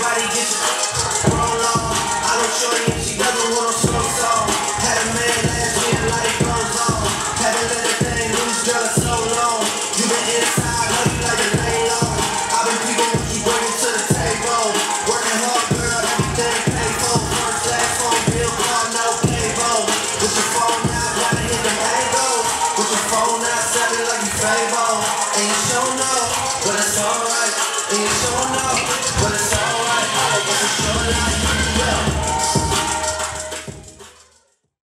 Everybody get your grown on. I don't show you. she doesn't want no song song. Had a man last year, life goes on. Haven't let a thing loose, girl, so long. You been inside, love you like a day long. I've been people what you bringing to the table. Working hard, girl, everything paid for. First, last phone bill, car, no cable. With your phone now, gotta hit the angle. With your phone now, selling like you Fable. And you sure know, but it's alright. And you sure know. Well,